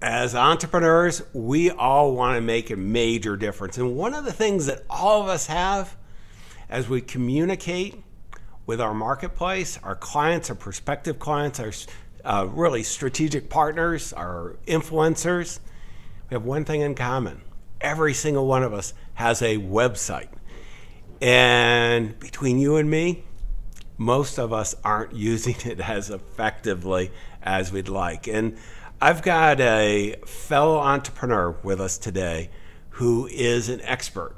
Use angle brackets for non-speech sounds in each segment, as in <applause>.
as entrepreneurs, we all want to make a major difference. And one of the things that all of us have as we communicate with our marketplace, our clients, our prospective clients, our uh, really strategic partners, our influencers, we have one thing in common. Every single one of us has a website. And between you and me, most of us aren't <laughs> using it as effectively as we'd like. And I've got a fellow entrepreneur with us today who is an expert.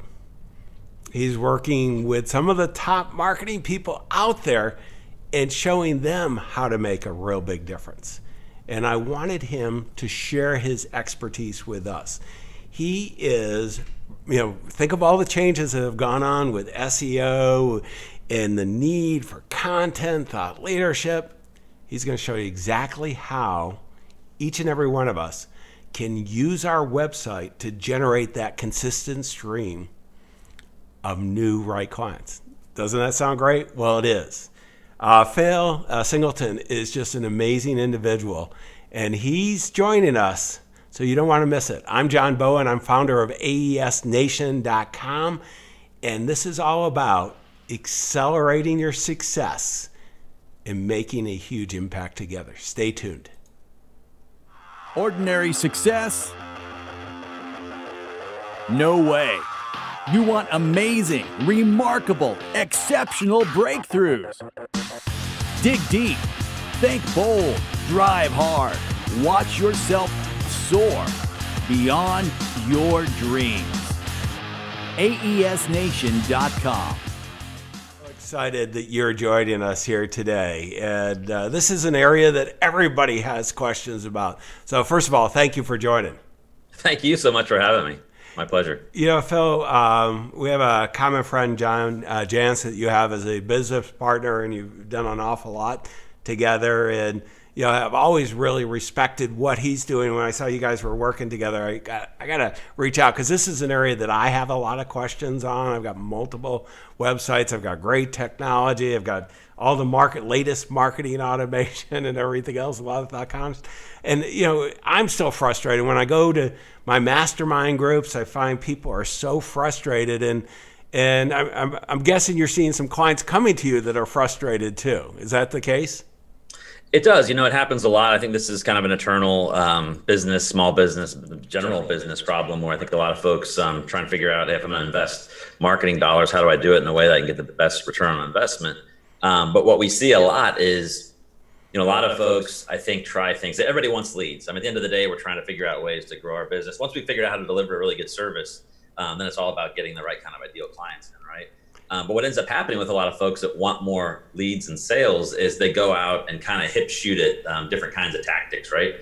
He's working with some of the top marketing people out there and showing them how to make a real big difference. And I wanted him to share his expertise with us. He is, you know, think of all the changes that have gone on with SEO and the need for content, thought leadership. He's going to show you exactly how each and every one of us can use our website to generate that consistent stream of new right clients. Doesn't that sound great? Well, it is. Uh, Phil uh, Singleton is just an amazing individual, and he's joining us, so you don't want to miss it. I'm John Bowen. I'm founder of AESNation.com, and this is all about accelerating your success and making a huge impact together. Stay tuned. Ordinary success? No way. You want amazing, remarkable, exceptional breakthroughs. Dig deep, think bold, drive hard, watch yourself soar beyond your dreams. AESNation.com. Excited that you're joining us here today. And uh, this is an area that everybody has questions about. So, first of all, thank you for joining. Thank you so much for having me. My pleasure. You know, Phil, um, we have a common friend, John uh, Jantsch, that you have as a business partner, and you've done an awful lot together. And you know, I've always really respected what he's doing. When I saw you guys were working together, I got I got to reach out because this is an area that I have a lot of questions on. I've got multiple websites. I've got great technology. I've got all the market latest marketing <laughs> automation and everything else. A lot of dot coms, and you know, I'm still frustrated when I go to my mastermind groups, I find people are so frustrated and and I'm, I'm, I'm, guessing you're seeing some clients coming to you that are frustrated too. Is that the case? It does. You know, it happens a lot. I think this is kind of an eternal um, business, small business, general business problem where I think a lot of folks um, trying to figure out if I'm going to invest marketing dollars, how do I do it in a way that I can get the best return on investment? Um, but what we see a lot is you know, a lot of folks, I think, try things. Everybody wants leads. I mean, at the end of the day, we're trying to figure out ways to grow our business. Once we figure out how to deliver a really good service, um, then it's all about getting the right kind of ideal clients? Um, but what ends up happening with a lot of folks that want more leads and sales is they go out and kind of hip shoot at um, different kinds of tactics, right?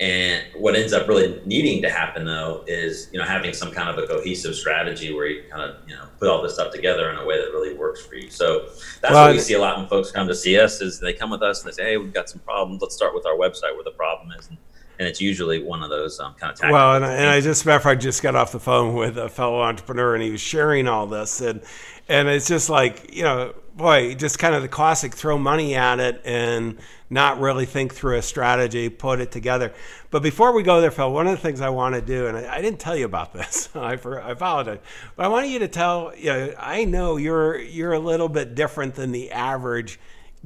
And what ends up really needing to happen though is you know having some kind of a cohesive strategy where you kind of you know put all this stuff together in a way that really works for you. So that's well, what we see a lot when folks come to see us is they come with us and they say, hey, we've got some problems. Let's start with our website where the problem is. And, and it's usually one of those um, kind of well and I, and I just matter of fact just got off the phone with a fellow entrepreneur and he was sharing all this and and it's just like you know boy just kind of the classic throw money at it and not really think through a strategy, put it together. But before we go there, Phil, one of the things I want to do, and I, I didn't tell you about this, <laughs> I, for, I apologize, but I want you to tell, you know, I know you're you're a little bit different than the average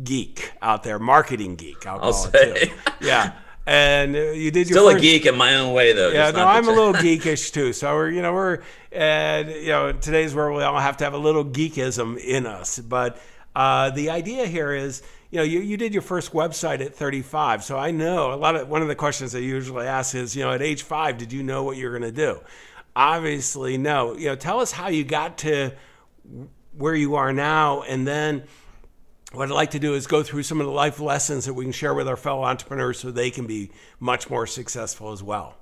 geek out there, marketing geek. I'll, I'll say, <laughs> yeah. And uh, you did your still first, a geek in my own way, though. Yeah, no, I'm a little <laughs> geekish too. So we're, you know, we're, and you know, today's world we all have to have a little geekism in us. But uh, the idea here is you know, you, you did your first website at 35. So I know a lot of one of the questions I usually ask is, you know, at age five, did you know what you're going to do? Obviously, no. You know, tell us how you got to where you are now. And then what I'd like to do is go through some of the life lessons that we can share with our fellow entrepreneurs so they can be much more successful as well.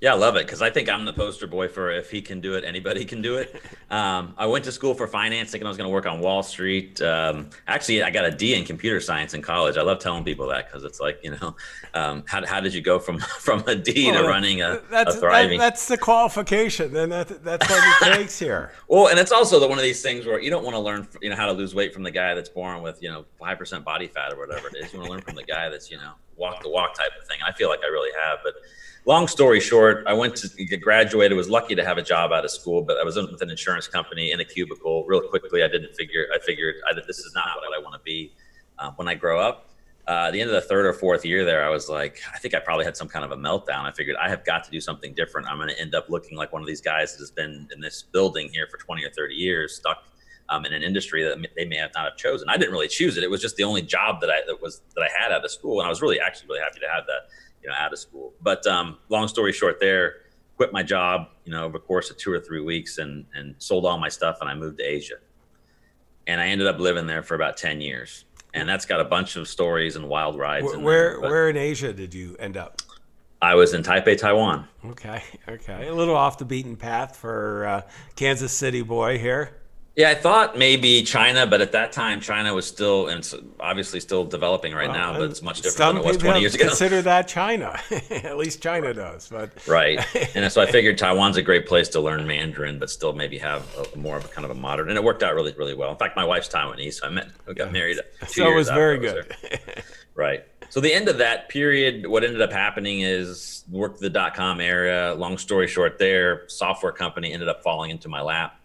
Yeah, I love it because I think I'm the poster boy for if he can do it, anybody can do it. <laughs> Um, I went to school for finance, thinking I was going to work on Wall Street. Um, actually, I got a D in computer science in college. I love telling people that because it's like, you know, um, how, how did you go from <laughs> from a D well, to running a, that's, a thriving? That, that's the qualification, and that, that's what it <laughs> takes here. well, and it's also the, one of these things where you don't want to learn, you know, how to lose weight from the guy that's born with, you know, five percent body fat or whatever it is. You want to learn from the guy that's, you know walk the walk type of thing. I feel like I really have. But long story short, I went to get graduated. Was lucky to have a job out of school, but I was with an insurance company in a cubicle. Real quickly, I didn't figure. I figured I, this is not what I want to be uh, when I grow up. Uh, at the end of the third or fourth year there, I was like, I think I probably had some kind of a meltdown. I figured I have got to do something different. I'm going to end up looking like one of these guys that has been in this building here for 20 or 30 years, stuck um, in an industry that they may have not have chosen. I didn't really choose it. It was just the only job that I that was that I had out of school, and I was really actually really happy to have that, you know, out of school. But um, long story short, there quit my job, you know, over the course of two or three weeks, and and sold all my stuff, and I moved to Asia, and I ended up living there for about 10 years and that's got a bunch of stories and wild rides. Where where, where in Asia did you end up? I was in Taipei, Taiwan. Okay, okay, a little off the beaten path for uh, Kansas City boy here. Yeah, I thought maybe China, but at that time, China was still, and obviously still developing right well, now, but it's much different than it was 20 years ago. Consider that China. <laughs> at least China does. But right, and so I <laughs> figured Taiwan's a great place to learn Mandarin, but still maybe have a, more of a kind of a modern. And it worked out really, really well. In fact, my wife's Taiwanese, so I met, we got married. <laughs> so it was very good. right. So the end of that period, what ended up happening is worked the dot com area. Long story short, there software company ended up falling into my lap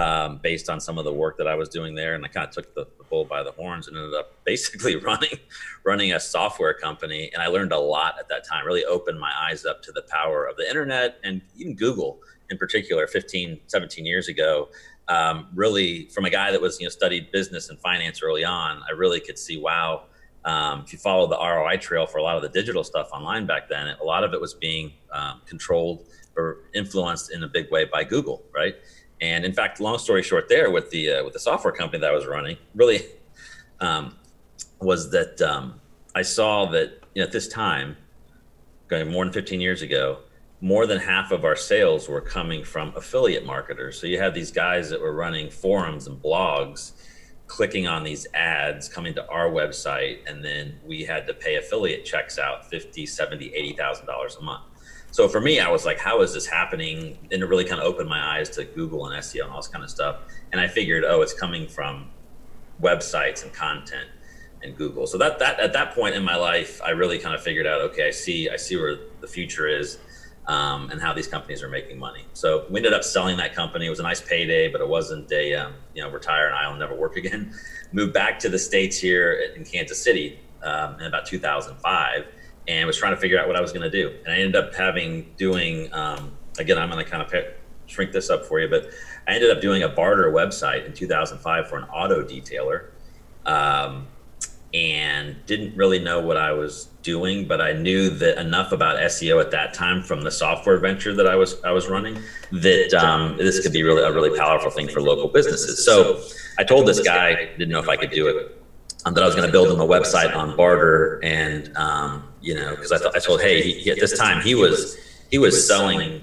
um, based on some of the work that I was doing there, and I kind of took the, the, bull by the horns and ended up <laughs> basically running running a software company. And I learned a lot at that time. Really opened my eyes up to the power of the internet and even Google in particular. 15, 17 years ago, um, really from a guy that was you know studied business and finance early on, I really could see wow. Um, if you follow the ROI trail for a lot of the digital stuff online back then, a lot of it was being um, controlled or influenced in a big way by Google, right? And in fact, long story short, there with the uh, with the software company that I was running, really um, was that um, I saw that you know, at this time, going more than 15 years ago, more than half of our sales were coming from affiliate marketers. So you had these guys that were running forums and blogs, clicking on these ads, coming to our website, and then we had to pay affiliate checks out 50, 70, 80,000 dollars a month so for me, I was like, how is this happening? And it really kind of opened my eyes to Google and SEO and all this kind of stuff. And I figured, oh, it's coming from websites and content and Google. So that that at that point in my life, I really kind of figured out, okay, I see I see where the future is. Um, and how these companies are making money. So we ended up selling that company. It was a nice payday, but it wasn't a um, you know retire and I'll never work <laughs> again. Moved back to the states here in Kansas City um, in about 2005 and was trying to figure out what I was going to do. And I ended up having doing um, again. I'm going to kind of shrink this up for you, but I ended up doing a barter website in 2005 for an auto detailer, um, and didn't really know what I was doing, but I knew that enough about SEO at that time from the software venture that I was I was running that um, this could be really a really powerful thing for local businesses. So I told this guy, didn't know if I could do it um, that I was going to build him a website on barter, and um, you know, because I, th- I told, hey, he, he, at this time he was he was selling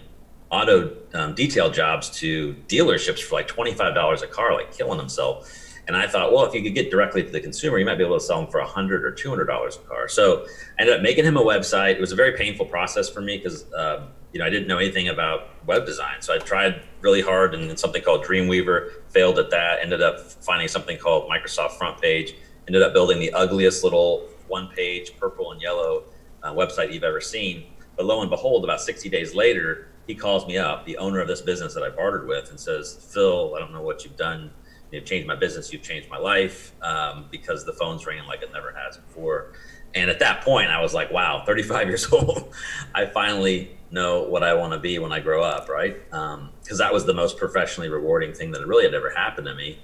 auto um, detail jobs to dealerships for like twenty five dollars a car, like killing himself. And I thought, well, if you could get directly to the consumer, you might be able to sell them for a hundred or two hundred dollars a car. So I ended up making him a website. It was a very painful process for me because um, you know I didn't know anything about web design. So I tried really hard and something called Dreamweaver, failed at that. Ended up finding something called Microsoft Front Page ended up building the ugliest little one page purple and yellow uh, website you've ever seen. But lo and behold, about 60 days later, he calls me up, the owner of this business that I bartered with, and says, Phil, I don't know what you've done. You've changed my business. You've changed my life um, because the phone's ringing like it never has before. And at that point, I was like, wow, 35 <laughs> years old. I finally know what I want to be when I grow up, right? Because um, that was the most professionally rewarding thing that really had ever happened to me.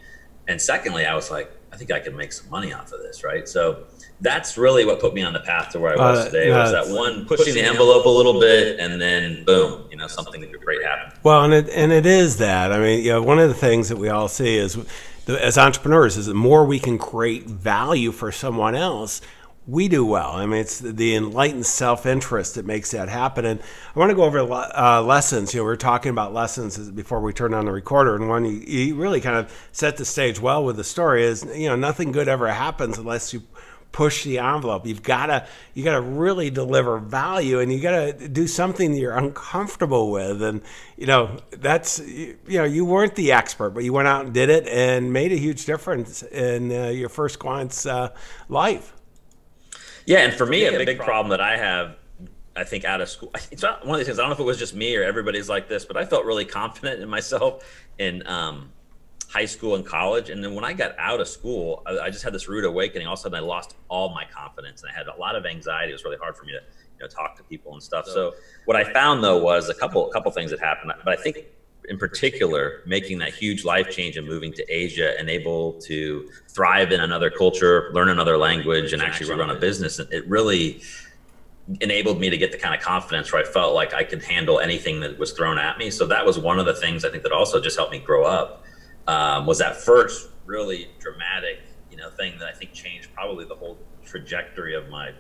And secondly, I was like, I think I can make some money off of this, right? So that's really what put me on the path to where I was uh, today. Was that one pushing the envelope a little bit, and then boom, you know, something great happened. Well, and it and it is that. I mean, you know, one of the things that we all see is, as entrepreneurs, is the more we can create value for someone else, we do well. I mean, it's the enlightened self-interest that makes that happen. And I want to go over uh, lessons. You know, we are talking about lessons before we turned on the recorder, and one you, really kind of set the stage well with the story is, you know, nothing good ever happens unless you push the envelope. You've got to you got to really deliver value, and you got to do something you're uncomfortable with. And you know, that's you know, you weren't the expert, but you went out and did it and made a huge difference in uh, your first client's uh, life. Yeah, and for me, a big, big problem that I have I think out of school, it's not one of these things. I don't know if it was just me or everybody's like this, but I felt really confident in myself in um, high school and college. And then when I got out of school, I, I, just had this rude awakening. All of a sudden, I lost all my confidence and I had a lot of anxiety. It was really hard for me to you know talk to people and stuff. So what I found though was a couple a couple things that happened. But I think in particular, making that huge life change and moving to Asia and able to thrive in another culture, learn another language, and actually run a business, it really enabled me to get the kind of confidence where I felt like I could handle anything that was thrown at me. So that was one of the things I think that also just helped me grow up. Um, was that first really dramatic, you know, thing that I think changed probably the whole trajectory of my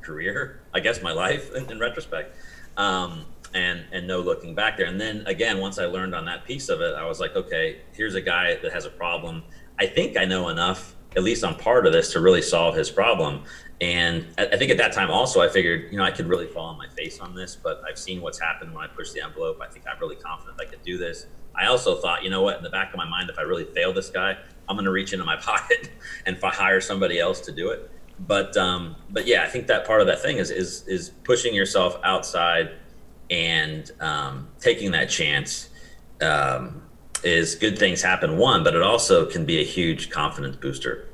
career, I guess my life in, in retrospect. Um, and and no looking back there. And then again, once I learned on that piece of it, I was like, okay, here's a guy that has a problem. I think I know enough, at least on part of this, to really solve his problem. And I think at that time also I figured, you know, I could really fall on my face on this, but I've seen what's happened when I push the envelope. I think I'm really confident I could do this. I also thought, you know what, in the back of my mind, if I really fail this guy, I'm going to reach into my <laughs> pocket and hire somebody else to do it. But um, but yeah, I think that part of that thing is is is pushing yourself outside and um, taking that chance. Um, is good things happen one, but it also can be a huge confidence booster.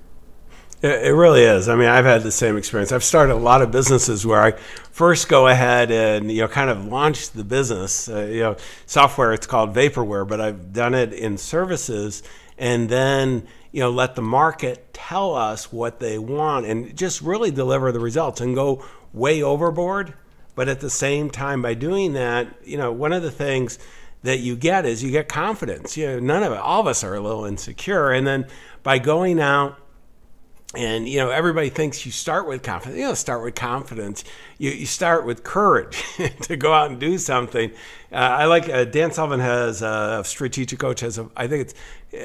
It really is. I mean, I've had the same experience. I've started a lot of businesses where I first go ahead and you know kind of launch the business. Uh, you know, software it's called vaporware, but I've done it in services, and then you know let the market tell us what they want and just really deliver the results and go way overboard. But at the same time, by doing that, you know, one of the things that you get is you get confidence. You know, none of it, all of us are a little insecure, and then by going out and you know everybody thinks you start with confidence. You don't start with confidence. You, you start with courage <laughs> to go out and do something. Uh, i like uh, dan sullivan has uh, a strategic coach has a, i think it's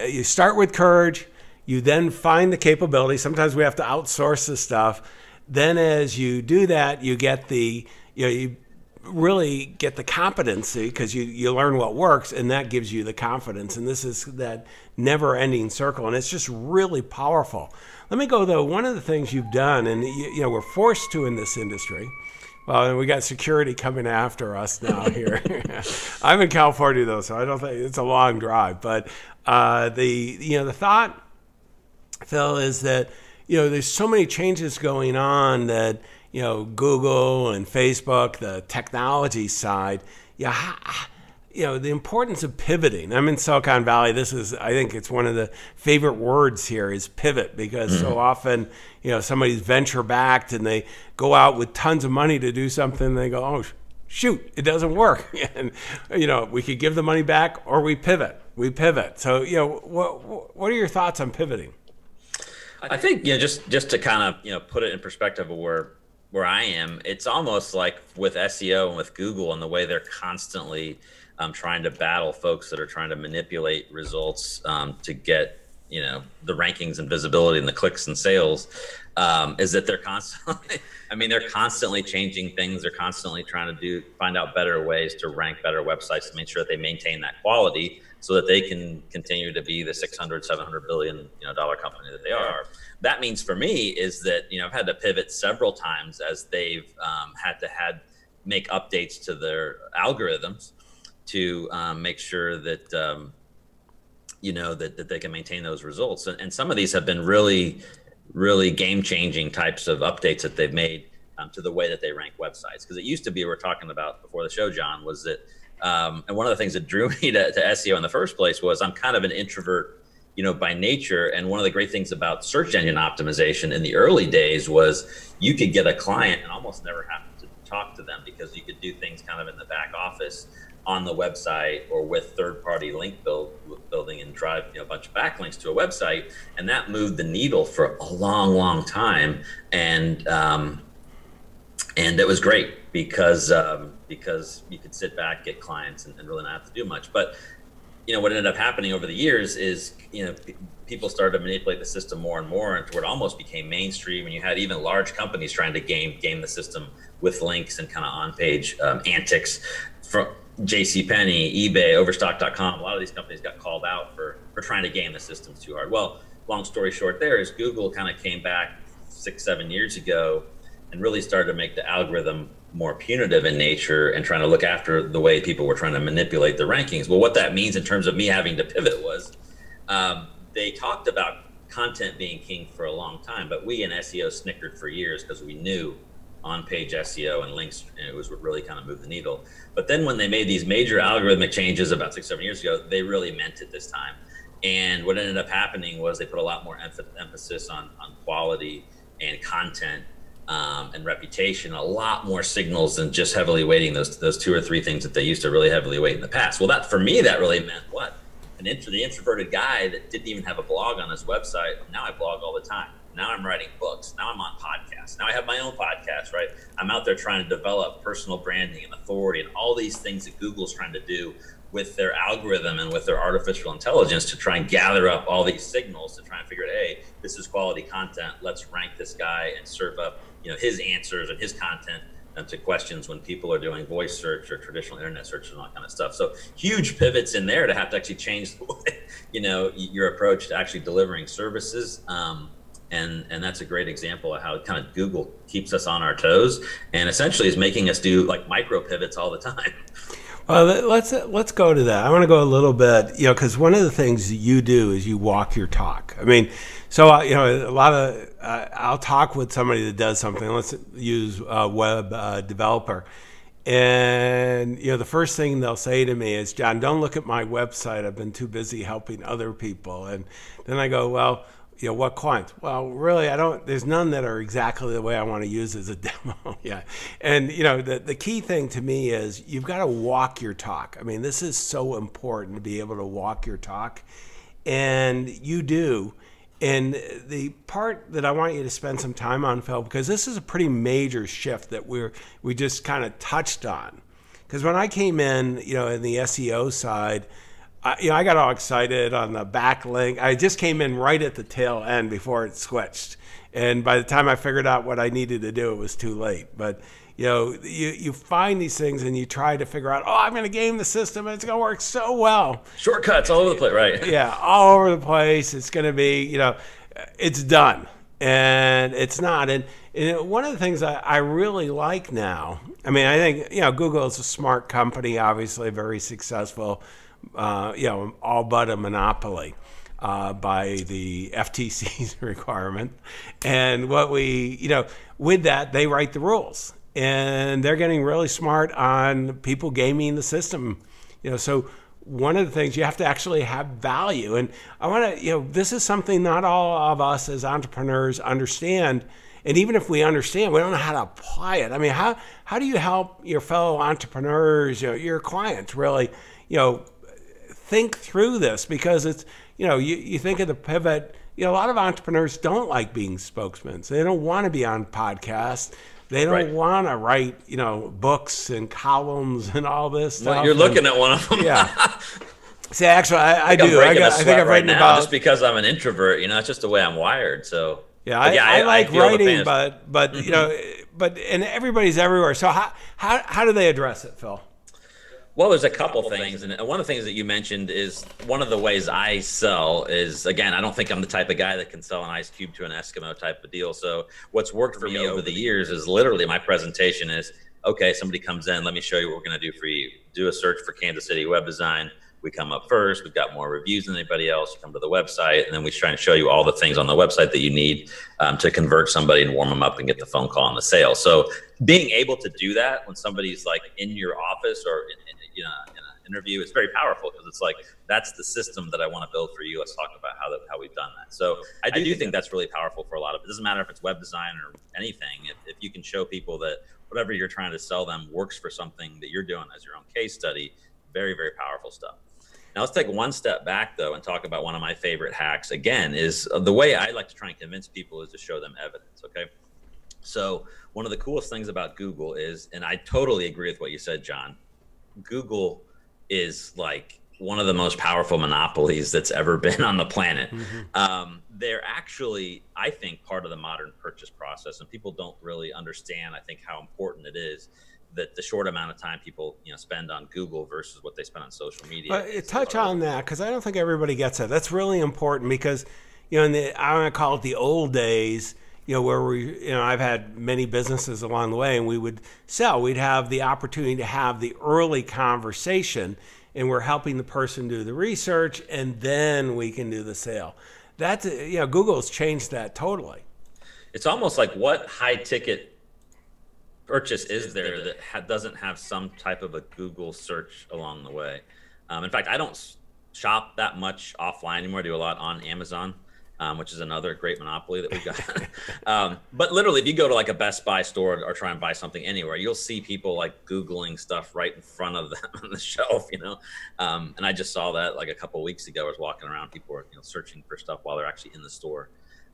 uh, you start with courage. You then find the capability. Sometimes we have to outsource the stuff. Then as you do that you get the you know you really get the competency because you, you learn what works and that gives you the confidence and this is that never ending circle and it's just really powerful let me go though. One of the things you've done, and you, you know, we're forced to in this industry. Well, we got security coming after us now <laughs> here. I'm in California though, so I don't think it's a long drive. But uh, the you know the thought, Phil, is that you know there's so many changes going on that you know Google and Facebook, the technology side. Yeah, you know the importance of pivoting i'm in silicon valley this is i think it's one of the favorite words here is pivot because mm-hmm. so often you know somebody's venture backed and they go out with tons of money to do something and they go oh shoot it doesn't work <laughs> and you know we could give the money back or we pivot we pivot so you know what what are your thoughts on pivoting i think you know just just to kind of you know put it in perspective of where where i am it's almost like with seo and with google and the way they're constantly um, trying to battle folks that are trying to manipulate results um, to get you know the rankings and visibility and the clicks and sales um, is that they're constantly <laughs> i mean they're constantly changing things. They're constantly trying to do find out better ways to rank better websites to make sure that they maintain that quality so that they can continue to be the 600 700 billion you know dollar company that they are that means for me is that you know i've had to pivot several times as they've um, had to had make updates to their algorithms to um, make sure that um, you know that, that they can maintain those results. And, and some of these have been really, really game changing types of updates that they've made um, to the way that they rank websites. Because it used to be we are talking about before the show, John, was that um, and one of the things that drew <laughs> me to, to SEO in the first place was I'm kind of an introvert you know by nature. And one of the great things about search engine optimization in the early days was you could get a client and almost never have to talk to them because you could do things kind of in the back office on the website or with third-party link build, building and drive you know, a bunch of backlinks to a website, and that moved the needle for a long, long time, and um, and it was great because um, because you could sit back, get clients, and, and, really not have to do much. But you know what ended up happening over the years is you know p- people started to manipulate the system more and more, and where it almost became mainstream, and you had even large companies trying to game game the system with links and kind of on-page um, antics. From J.C. Penney, eBay, Overstock.com, a lot of these companies got called out for for trying to game the systems too hard. Well, long story short, there is Google kind of came back six, seven years ago and really started to make the algorithm more punitive in nature and trying to look after the way people were trying to manipulate the rankings. Well, what that means in terms of me having to pivot was um, they talked about content being king for a long time, but we in SEO snickered for years because we knew on page SEO and links it was what really kind of moved the needle. But then when they made these major algorithmic changes about six, seven years ago, they really meant it this time. And what ended up happening was they put a lot more emphasis on, on quality and content um, and reputation, a lot more signals than just heavily weighting those those two or three things that they used to really heavily weight in the past. Well, that for me, that really meant what? An intro, the introverted guy that didn't even have a blog on his website. Now I blog all the time. Now I'm writing books. Now I'm on podcasts. Now I have my own podcast, right? I'm out there trying to develop personal branding and authority and all these things that Google's trying to do with their algorithm and with their artificial intelligence to try and gather up all these signals to try and figure out, hey, this is quality content. Let's rank this guy and serve up you know his answers and his content and to questions when people are doing voice search or traditional internet search and all that kind of stuff. So huge pivots in there to have to actually change <laughs> way, you know, your approach to actually delivering services. Um, and and that's a great example of how kind of Google keeps us on our toes and essentially is making us do like micro pivots all the time. Well, let's let's go to that. I want to go a little bit, you know, because one of the things you do is you walk your talk. I mean, so uh, you know, a lot of uh, I'll talk with somebody that does something. Let's use a web uh, developer, and you know, the first thing they'll say to me is, "John, don't look at my website. I've been too busy helping other people." And then I go, "Well." you know what clients well really i don't there's none that are exactly the way i want to use as a <laughs> demo yeah and you know the, the key thing to me is you've got to walk your talk i mean this is so important to be able to walk your talk and you do and the part that I want you to spend some time on, Phil, because this is a pretty major shift that we're we just kind of touched on. Because when I came in, you know, in the SEO side, I, you know, I got all excited on the backlink. I just came in right at the tail end before it switched, and by the time I figured out what I needed to do, it was too late. But you know, you, you find these things and you try to figure out, oh, I'm going to game the system and it's going to work so well. Shortcuts all over the place, right? <laughs> Yeah, all over the place. It's going to be, you know, it's done. And it's not. And, and one of the things I, I really like now, I mean, I think, you know, Google is a smart company, obviously very successful uh, you know, all but a monopoly. Uh, by the <laughs> FTC's <laughs> requirement. And what we, you know, with that, they write the rules. And they're getting really smart on people gaming the system. You know, so one of the things you have to actually have value. And I want to, you know, this is something not all of us as entrepreneurs understand. And even if we understand, we don't know how to apply it. I mean, how, how do you help your fellow entrepreneurs, you know, your clients really, you know, think through this because it's, you know, you, you think of the pivot, you know, a lot of entrepreneurs don't like being spokesmen. They don't want to be on podcasts. They don't right. want to write, you know, books and columns and all this stuff. Well, you're looking at one of them. yeah. <laughs> See, actually, I, I, I do. I, got, I, think I've right written now, about just because I'm an introvert. You know, it's just the way I'm wired. So yeah, I, yeah, I, like writing, but but you know, mm-hmm. but and everybody's everywhere. So how how how do they address it, Phil? Well, there's a couple, things. and one of the things that you mentioned is one of the ways I sell is again, I don't think I'm the type of guy that can sell an ice cube to an Eskimo type of deal. So what's worked for me over the years is literally my presentation is okay. Somebody comes in, let me show you what we're going to do for you. Do a search for Kansas City web design. We come up first. We've got more reviews than anybody else. You come to the website, and then we try and show you all the things on the website that you need um, to convert somebody and warm them up and get the phone call and the sale. So being able to do that when somebody's like in your office or you know, in an interview, it's very powerful because it's like that's the system that I want to build for you. Let's talk about how that, how we've done that. So I do, I do think, think that's really powerful for a lot of. It doesn't matter if it's web design or anything. If, if you can show people that whatever you're trying to sell them works for something that you're doing as your own case study, very very powerful stuff. Now let's take one step back though and talk about one of my favorite hacks. Again, is uh, the way I like to try and convince people is to show them evidence. Okay. So one of the coolest things about Google is, and I totally agree with what you said, John. Google is like one of the most powerful monopolies that's ever <laughs> been on the planet. Mm-hmm. Um, they're actually, I think, part of the modern purchase process, and people don't really understand. I think how important it is that the short amount of time people you know spend on Google versus what they spend on social media. Touch on that because I don't think everybody gets that. That's really important because you know, in the I want to call it the old days you know, where we, you know, I've had many businesses along the way and we would sell. We'd have the opportunity to have the early conversation and we're helping the person do the research and then we can do the sale. That's, you know, Google's changed that totally. It's almost like what high ticket purchase is there that ha- doesn't have some type of a Google search along the way? Um, in fact, I don't shop that much offline anymore. I do a lot on Amazon, um, which is another great monopoly that we've got. <laughs> um, but literally, if you go to like a Best Buy store or try and buy something anywhere, you'll see people like Googling stuff right in front of them <laughs> on the shelf, you know? Um, and I just saw that like a couple weeks ago. I was walking around, people were you know, searching for stuff while they're actually in the store.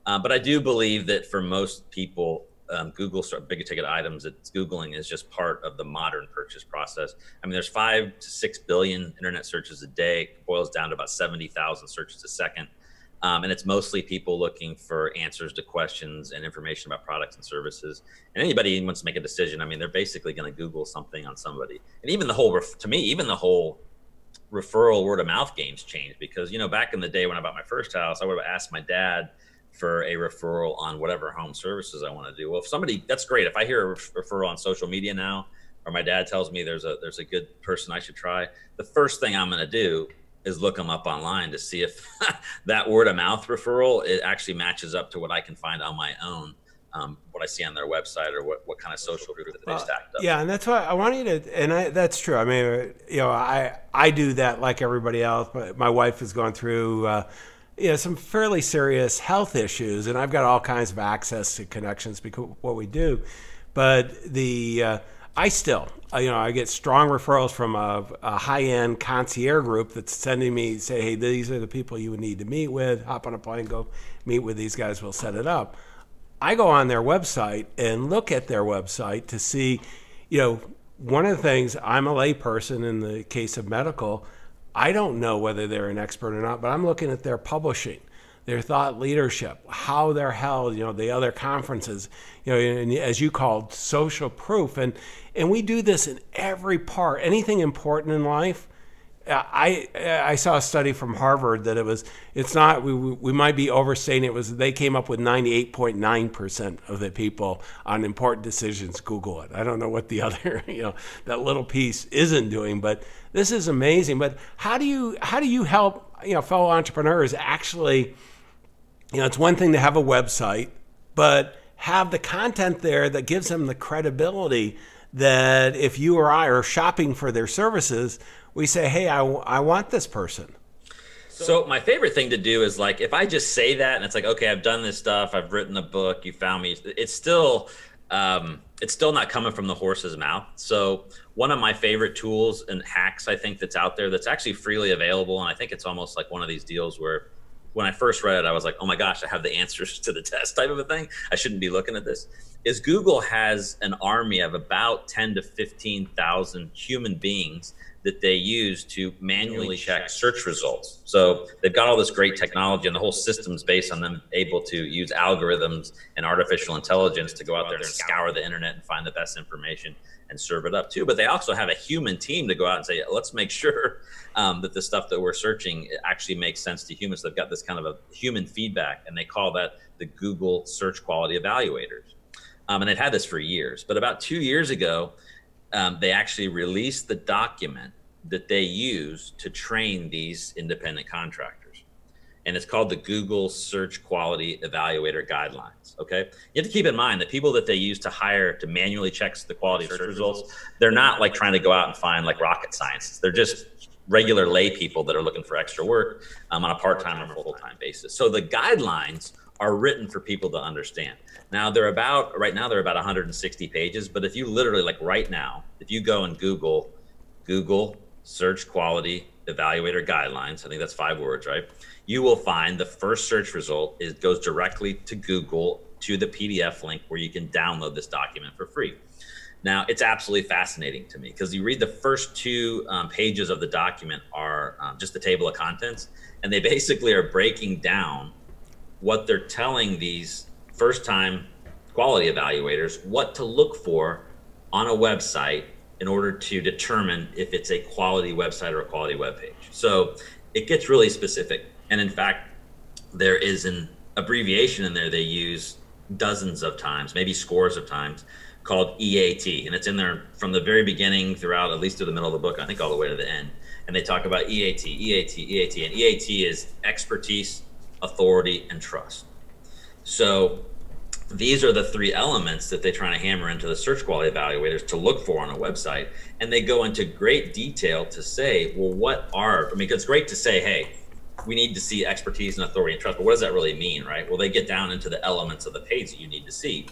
Uh, but I do believe that for most people, um, Google start big ticket items, it's Googling is just part of the modern purchase process. I mean, there's five to six billion internet searches a day, it boils down to about 70,000 searches a second. Um, and it's mostly people looking for answers to questions and information about products and services. And anybody who wants to make a decision, I mean, they're basically going to Google something on somebody. And even the whole, to me, even the whole referral word of mouth games changed because, you know, back in the day when I bought my first house, I would have asked my dad, for a referral on whatever home services I want to do. Well, if somebody, that's great. If I hear a referral on social media now, or my dad tells me there's a there's a good person I should try, the first thing I'm going to do is look them up online to see if <laughs> that word of mouth referral it actually matches up to what I can find on my own. Um, what I see on their website or what, what kind of social group that they stacked up. Yeah, and that's why I want you to, and I, that's true. I mean, you know, I I do that like everybody else. But my wife has gone through. Uh, you know, some fairly serious health issues, and I've got all kinds of access to connections because what we do. But the uh, I still, uh, you know, I get strong referrals from a, a high-end concierge group that's sending me say, hey, these are the people you would need to meet with. Hop on a plane, go meet with these guys. We'll set it up. I go on their website and look at their website to see, you know, one of the things I'm a layperson in the case of medical I don't know whether they're an expert or not, but I'm looking at their publishing, their thought leadership, how they're held, you know, the other conferences, you know, and as you called social proof. And, and we do this in every part, anything important in life. Uh, I I saw a study from Harvard that it was it's not we we might be overstating it was they came up with 98.9 percent of the people on important decisions Google it. I don't know what the <laughs> other you know that little piece isn't doing, but this is amazing. But how do you how do you help you know fellow entrepreneurs actually? You know, it's one thing to have a website, but have the content there that gives them the credibility that if you or I are shopping for their services, we say, hey, I, I want this person. So my favorite thing to do is like if I just say that and it's like, okay, I've done this stuff, I've written a book, you found me. It's still um, it's still not coming from the horse's mouth. So one of my favorite tools and hacks I think that's out there that's actually freely available, and I think it's almost like one of these deals where when I first read it, I was like, oh my gosh, I have the answers <laughs> to the test type of a thing. I shouldn't be looking at this. Is Google has an army of about 10 to 15,000 human beings that they use to manually check search results. So they've got all this great technology, and the whole system's based on them able to use algorithms and artificial intelligence to go out there and scour the internet and find the best information and serve it up too. But they also have a human team to go out and say, let's make <laughs> sure um, that the stuff that we're searching actually makes sense to humans. They've got this kind of a human feedback, and they call that the Google Search Quality Evaluators. Um, and they've had this for years. But about two years ago, um, they actually released the document that they use to train these independent contractors. And it's called the Google Search Quality Evaluator Guidelines. Okay. You have to keep in mind that people that they use to hire to manually check the quality of search results, they're not like trying to go out and find like rocket science. They're just regular lay people that are looking for extra work um, on a part time or full time basis. So the guidelines are written for people to understand. Now they're about right now they're about 160 pages, but if you literally like right now, if you go and Google Google search quality evaluator guidelines, I think that's five words, right? You will find the first search result is goes directly to Google to the PDF link where you can download this document for free. Now, it's absolutely fascinating to me because you read the first two um, pages of the document are um, just the table of contents, and they <laughs> basically are breaking down what they're telling these first time quality evaluators what to look for on a website in order to determine if it's a quality website or a quality web page. So it gets really specific. And in fact, there is an abbreviation in there they use dozens of times, maybe scores of times, called EAT, and it's in there from the very beginning throughout, at least to the middle of the book. I think all the way to the end. And they talk about EAT, EAT, EAT, and EAT is expertise, authority, and trust. So these are the three elements that they're trying to hammer into the search quality evaluators to look for on a website. And they go into great detail to say, well, what are, I mean, it's great to say, hey, we need to see expertise and authority and trust, but what does that really mean, right? Well, they get down into the elements of the page that you need to see.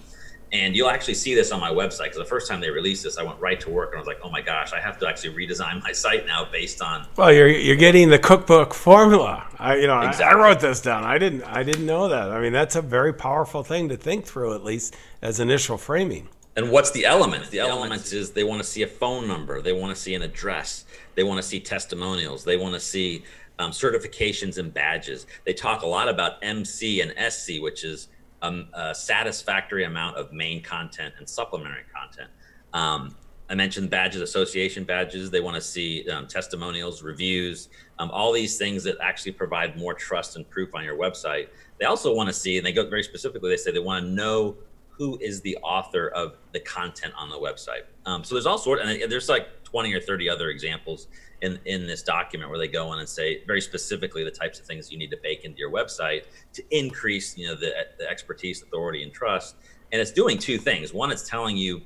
And you'll actually see this on my website because the first time they released this, I went right to work and I was like, "Oh my gosh, I have to actually redesign my site now based on." Well, you're you're getting the cookbook formula. I you know exactly. I, I, wrote this down. I didn't I didn't know that. I mean, that's a very powerful thing to think through at least as initial framing. And what's the element? The, the elements is they want to see a phone number, they want to see an address, they want to see testimonials, they want to see um, certifications and badges. They talk a lot about MC and SC, which is um, a satisfactory amount of main content and supplementary content. Um, I mentioned badges, association badges. They want to see um, testimonials, reviews, um, all these things that actually provide more trust and proof on your website. They also want to see, and they go very specifically, they say they want to know who is the author of the content on the website. Um, so there's all sorts, and there's like 20 or 30 other examples in, in this document where they go in and say very specifically the types of things you need to bake into your website to increase, you know, the, the expertise, authority, and trust. And it's doing two things. One, it's telling you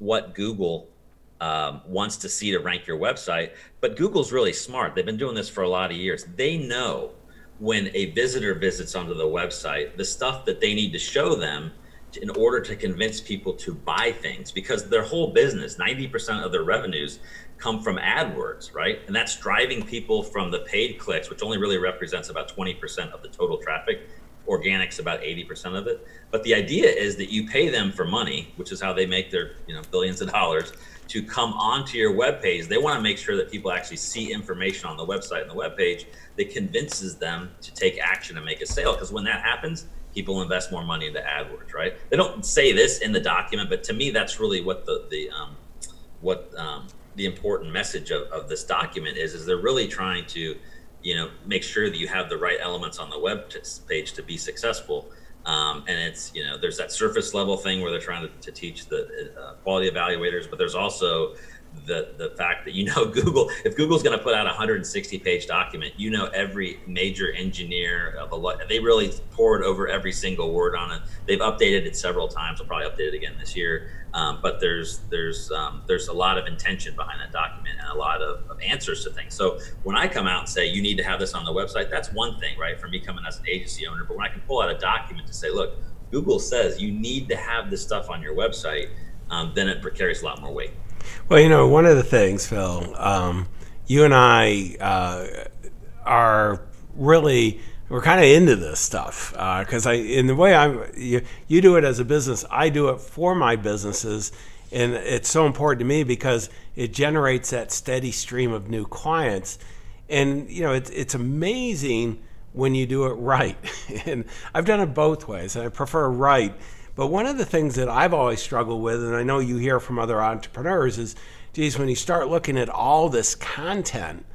what Google um, wants to see to rank your website. But Google's really smart. They've been doing this for a lot of years. They know when a visitor visits onto the website, the stuff that they need to show them in order to convince people to buy things because their whole business 90% of their revenues come from AdWords, right? And that's driving people from the paid clicks, which only really represents about 20% of the total traffic. Organic's about 80% of it. But the idea is that you pay them for money, which is how they make their, you know, billions of dollars to come onto your web page. They want to make sure that people actually see information on the website and the web page that convinces them to take action and make a sale. Because when that happens, people invest more money into AdWords, right? They don't say this in the document, but to me, that's really what the the um, what um, the important message of, of this document is is they're really trying to you know make sure that you have the right elements on the web page to be successful. Um, and it's you know there's that surface level thing where they're trying to, to teach the uh, quality evaluators but there's also the the fact that you know <laughs> Google if Google's going to put out a 160 page document, you know every major engineer of a lot. they really poured over every single word on it. They've updated it several times. They'll probably update it again this year. Um, but there's there's um, there's a lot of intention behind that document and a lot of, of, answers to things. So when I come out and say you need to have this on the website, that's one thing, right? For me coming as an agency owner, but when I can pull out a document to say, look, Google says you need to have this stuff on your website, um, then it carries a lot more weight. Well, you know, one of the things, Phil, um, you and I uh, are really we're kind of into this stuff because uh, I, in the way I'm, you, you do it as a business, I do it for my businesses, and it's so important to me because it generates that steady stream of new clients, and you know, it's it's amazing when you do it <laughs> right, and I've done it both ways, and I prefer right but one of the things that I've always struggled with, and I know you hear from other entrepreneurs, is geez, when you start looking at all this content,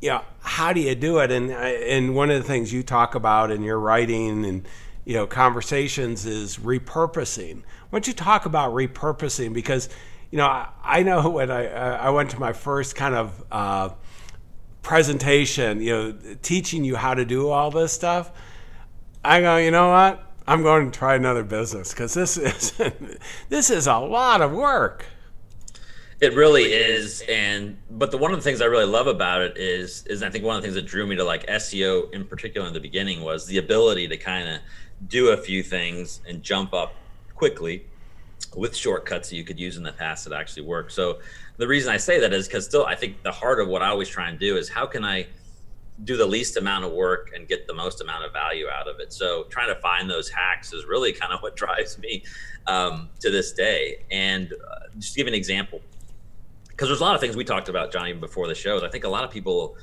you know, how do you do it? And and one of the things you talk about in your writing and you know conversations is repurposing. Why don't you talk about repurposing? Because you know, I, I know when I I went to my first kind of uh, presentation, you know, teaching you how to do all this stuff. I go, you know what? I'm going to try another business because this is <laughs> this is a lot of work. It really is, and but the one of the things I really love about it is is I think one of the things that drew me to like SEO in particular in the beginning was the ability to kind of do a few things and jump up quickly with shortcuts that you could use in the past that actually work. So the reason I say that is because still I think the heart of what I always try and do is how can I do the least amount of work and get the most amount of value out of it. So trying to find those hacks is really <laughs> kind of what drives me um, to this day. And uh, just to give an example, because there's a lot of things we talked about, John, even before the shows. I think a lot of people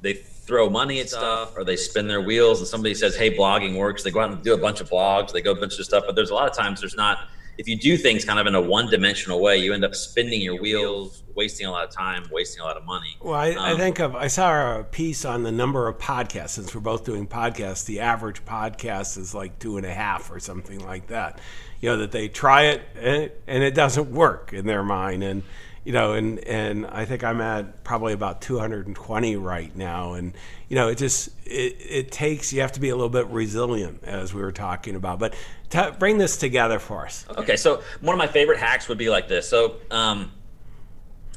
they throw money at stuff or they spin their wheels and somebody says, "Hey, blogging works." They go out and do a bunch of blogs. They go a bunch of stuff, but there's a lot of times there's not if you do things kind of in a one-dimensional way, you end up spinning your wheels, wasting a lot of time, wasting a lot of money. Well, I, Um, I think of I saw a piece on the number of podcasts. Since we're both doing podcasts, the average podcast is like two and a half or something like that. You know that they try it and, and it doesn't work in their mind, and you know, and and I think I'm at probably about 220 right now, and you know, it just it, it takes you have to be a little bit resilient as we were talking about. But t- bring this together for us. Okay, so one of my favorite hacks would be like this. So, um,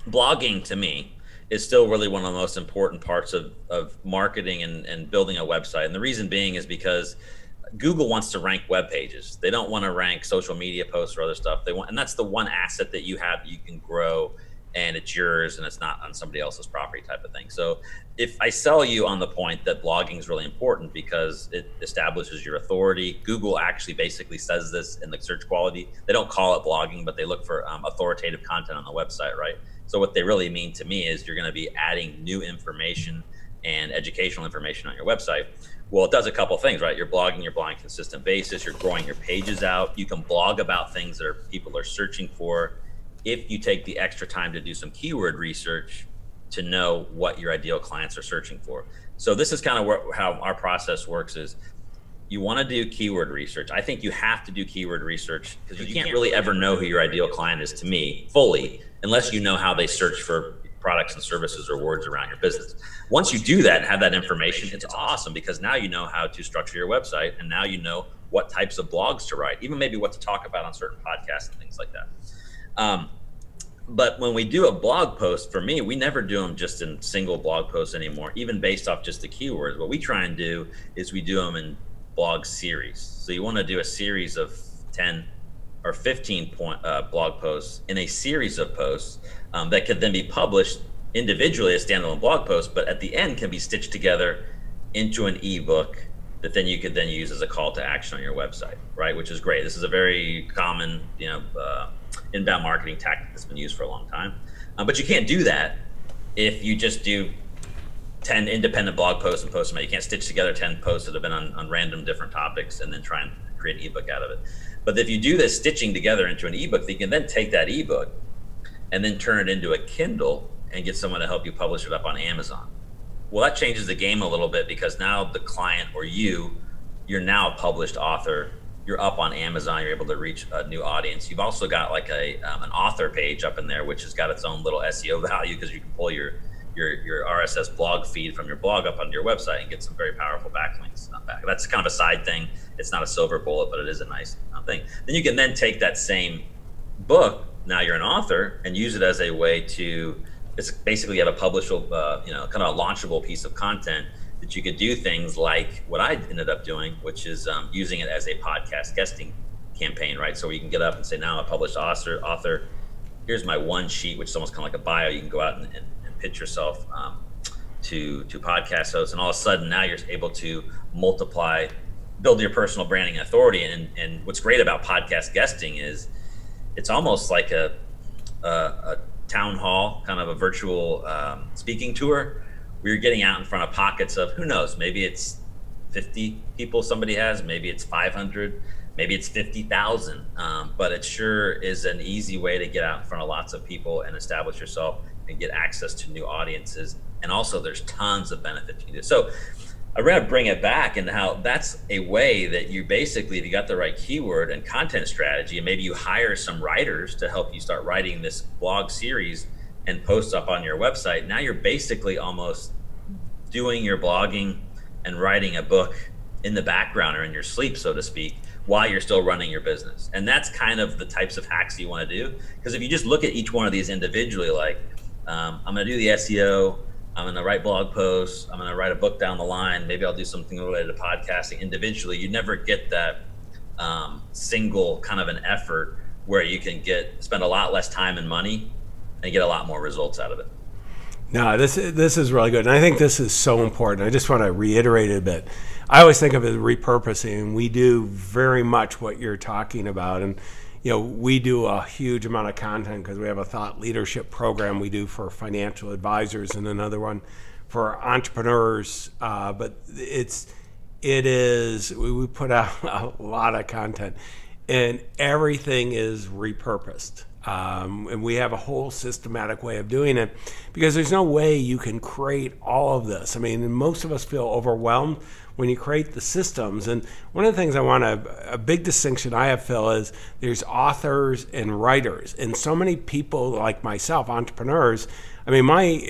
blogging to me is still really one of the most important parts of, of marketing and, and building a website. And the reason being is because Google wants to rank web pages. They don't want to rank social media posts or other stuff. They want, and that's the one asset that you have you can grow and it's yours and it's not on somebody else's property type of thing. So if I sell you on the point that blogging is really important because it establishes your authority, Google actually basically says this in the search quality. They don't call it blogging, but they look for um, authoritative content on the website, right? So what they really mean to me is you're going to be adding new information and educational information on your website. Well, it does a couple things, right? You're blogging, you're blogging consistent basis, you're growing your pages out. You can blog about things that are, people are searching for. If you take the extra time to do some keyword research to know what your ideal clients are searching for. So this is kind of where, how our process works is you want to do keyword research. I think you have to do keyword research because you can't really ever know who your ideal client is to me fully unless you know how they search for products and services or words around your business. Once you do that and have that information, it's awesome because now you know how to structure your website and now you know what types of blogs to write, even maybe what to talk about on certain podcasts and things like that. Um, but when we do a blog post, for me, we never do them just in single blog posts anymore, even based off just the keywords. What we try and do is we do them in blog series. So you want to do a series of 10 or 15 point uh, blog posts in a series of posts um, that could then be published individually as standalone blog posts, but at the end can be stitched together into an ebook that then you could then use as a call to action on your website, right? Which is great. This is a very common, you know, uh, inbound marketing tactic that's been used for a long time. Um, but you can't do that if you just do 10 independent blog posts and post them. You can't stitch together 10 posts that have been on, on random different topics and then try and create an ebook out of it. But if you do this stitching together into an ebook, you can then take that ebook and then turn it into a Kindle and get someone to help you publish it up on Amazon. Well, that changes the game a little bit because now the client or you, you're now a published author. You're up on Amazon. You're able to reach a new audience. You've also got like a um, an author page up in there, which has got its own little SEO value because you can pull your your your RSS blog feed from your blog up onto your website and get some very powerful backlinks. Back. That's kind of a side thing. It's not a silver bullet, but it is a nice uh, thing. Then you can then take that same book. Now you're an author and use it as a way to. It's basically you have a publishable, uh, you know, kind of a launchable piece of content that you could do things like what I ended up doing, which is um, using it as a podcast guesting campaign, right? So you can get up and say, now I'm a published author. Author, here's my one sheet, which is almost kind of like a bio. You can go out and, and pitch yourself um, to to podcast hosts, and all of a sudden now you're able to multiply, build your personal branding authority. And and what's great about podcast guesting is it's almost like a a, a town hall, kind of a virtual um, speaking tour. You're getting out in front of pockets of who knows, maybe it's 50 people somebody has, maybe it's 500, maybe it's 50,000. Um, but it sure is an easy way to get out in front of lots of people and establish yourself and get access to new audiences. And also, there's tons of benefits you can do. So, I to bring it back and how that's a way that you basically, if you got the right keyword and content strategy, and maybe you hire some writers to help you start writing this blog series and post up on your website. Now you're basically almost doing your blogging and writing a book in the background or in your sleep, so to speak, while you're still running your business. And that's kind of the types of hacks you want to do. Because if you just look at each one of these individually, like um, I'm going to do the SEO, I'm going to write blog posts, I'm going to write a book down the line, maybe I'll do something related to podcasting individually, you never get that um, single kind of an effort where you can get spend a lot less time and money and get a lot more results out of it. No, this this is really good, and I think this is so important. I just want to reiterate it a bit. I always think of it as repurposing, we do very much what you're talking about. And you know, we do a huge amount of content because we have a thought leadership program we do for financial advisors, and another one for entrepreneurs. Uh, but it's it is we, we put out <laughs> a lot of content and everything is repurposed. Um, and we have a whole systematic way of doing it because there's no way you can create all of this. I mean, most of us feel overwhelmed when you create the systems. And one of the things I want to, a big distinction I have, Phil, is there's authors and writers. And so many people like myself, entrepreneurs, I mean, my,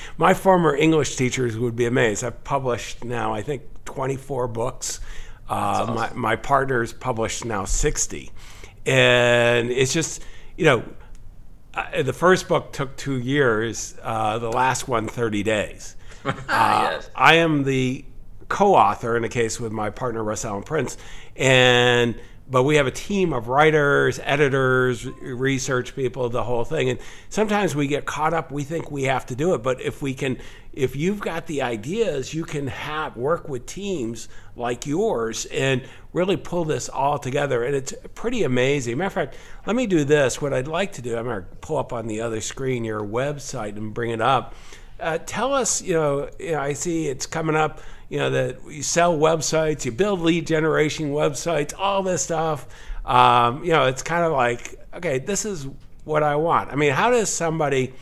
<laughs> my former English teachers would be amazed. I've published now, I think, 24 books. Uh, awesome. my, my partner's published now 60. And it's just, you know, uh, the first book took two years, uh, the last one 30 days. <laughs> Uh, yes. I am the co-author in a case with my partner Russ Alan Prince, and but we have a team of writers, editors, research people, the whole thing. And sometimes we get caught up. We think we have to do it, but if we can, if you've got the ideas, you can have work with teams like yours and really pull this all together. And it's pretty amazing. Matter of fact, let me do this. What I'd like to do, I'm going to pull up on the other screen your website and bring it up. Uh, tell us, you know, you know, I see it's coming up you know that you sell websites, you build lead generation websites, all this stuff. Um, you know, it's kind of like, okay, this is what I want. I mean, how does somebody,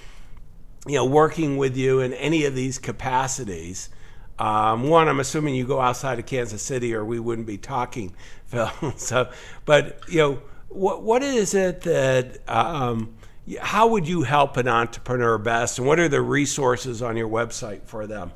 you know, working with you in any of these capacities? Um, one, I'm assuming you go outside of Kansas City, or we wouldn't be talking, <laughs> Phil. so, but you know, what what is it that um, how would you help an entrepreneur best, and what are the resources on your website for them?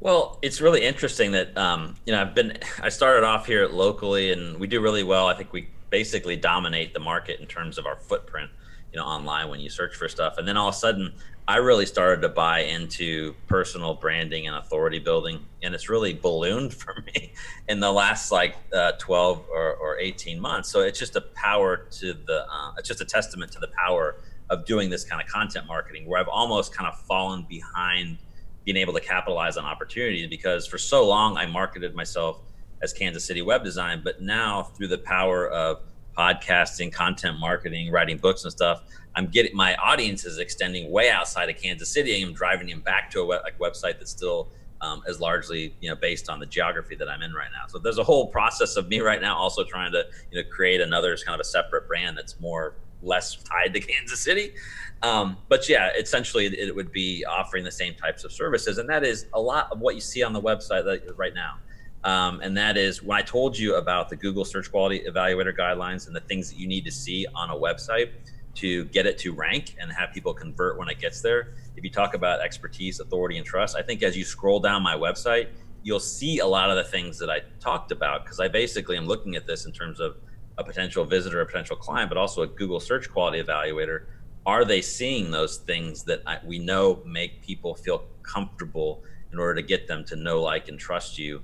Well, it's really interesting that um, you know I've been I started off here locally and we do really well. I think we basically dominate the market in terms of our footprint, you know, online when you search for stuff. And then all of a sudden, I really started to buy into personal branding and authority building, and it's really ballooned <laughs> for me in the last like uh, 12 or, or 18 months. So it's just a power to the uh, it's just a testament to the power of doing this kind of content marketing where I've almost kind of fallen behind being able to capitalize on opportunities because for so long I marketed myself as Kansas City web design, but now through the power of podcasting, content marketing, writing books and stuff, I'm getting my audience is extending way outside of Kansas City. I'm driving them back to a web, like website that's still um, is largely you know based on the geography that I'm in right now. So there's a whole process of me right now also trying to you know create another kind of a separate brand that's more less tied to <laughs> Kansas City. Um, but yeah, essentially it would be offering the same types of services, and that is a lot of what you see on the website right now. Um, and that is when I told you about the Google Search Quality Evaluator guidelines and the things that you need to see on a website to get it to rank and have people convert when it gets there. If you talk about expertise, authority, and trust, I think as you scroll down my website, you'll see a lot of the things that I talked about because I basically am looking at this in terms of a potential visitor, a potential client, but also a Google Search Quality Evaluator are they seeing those things that I, we know make people feel comfortable in order to get them to know, like, and trust you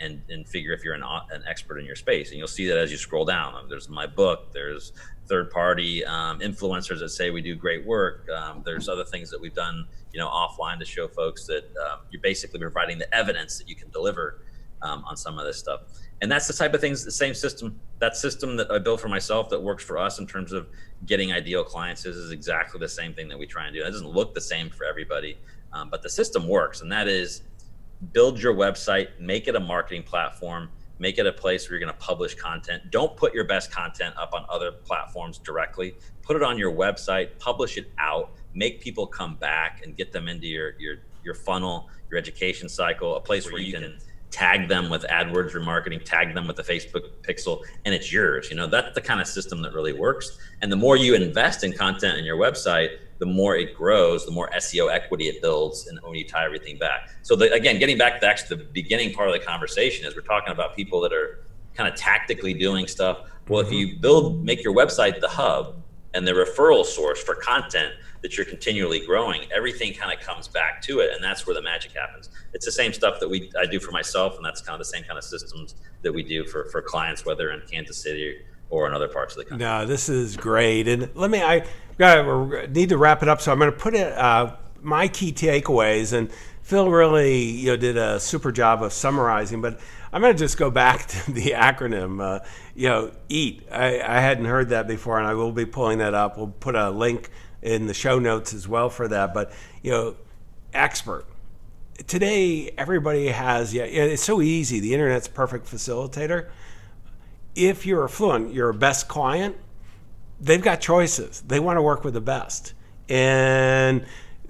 and, and, figure if you're an, an expert in your space? And you'll see that as you scroll down. Um, there's my book, there's third party um, influencers that say we do great work. Um, there's other things that we've done, you know, offline to show folks that um, you're basically providing the evidence that you can deliver um, on some of this stuff and that's the type of things the same system that system that i built for myself that works for us in terms of getting ideal clients is, is exactly the same thing that we try and do it doesn't look the same for everybody um, but the system works and that is build your website make it a marketing platform make it a place where you're going to publish content don't put your best content up on other platforms directly put it on your website publish it out make people come back and get them into your your your funnel your education cycle a place where, you can tag them with AdWords remarketing, tag them with the Facebook pixel, and it's yours. You know, that's the kind of system that really works. And the more you invest in content in your website, the more it grows, the more SEO equity it builds, and when you tie everything back. So the, again, getting back to actually the beginning part of the conversation is we're talking about people that are kind of tactically doing stuff. Well, mm-hmm. if you build, make your website the hub and the referral source for content, that you're continually growing, everything kind of comes back to it, and that's where the magic happens. It's the same stuff that we I do for myself, and that's kind of the same kind of systems that we do for for clients, whether in Kansas City or in other parts of the country. No, this is great, and let me I got need to wrap it up, so I'm going to put it uh, my key takeaways and. Phil really, you know, did a super job of summarizing, but I'm going to just go back <laughs> to the acronym. Uh, you know, EAT. I, I, hadn't heard that before, and I will be pulling that up. We'll put a link in the show notes as well for that. But you know, expert. Today, everybody has. Yeah, it's so easy. The internet's a perfect facilitator. if you're affluent, your best client, they've got choices. They want to work with the best. And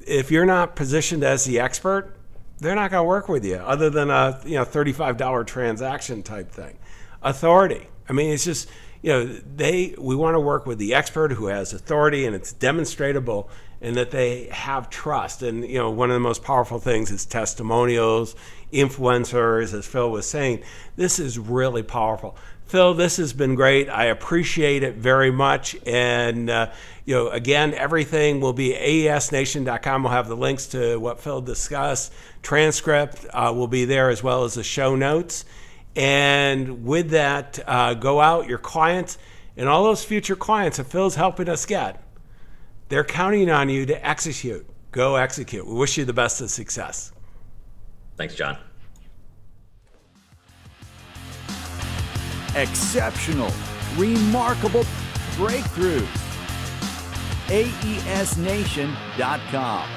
if you're not positioned as the expert, they're not going to work with you other than a you know $35 transaction type thing. Authority. I mean, it's just you know they we want to work with the expert who has authority and it's demonstrable and that they have trust. And you know, one of the most powerful things is testimonials, influencers, as Phil was saying. This is really powerful. Phil, this has been great. I appreciate it very much. And, uh, you know, again, everything will be aesnation.com. We'll have the links to what Phil discussed. Transcript uh, will be there as well as the show notes. And with that, uh, go out, your clients, and all those future clients that Phil's helping us get, they're counting on you to execute. Go execute. We wish you the best of success. Thanks, John. Exceptional, remarkable breakthroughs. AESNation.com.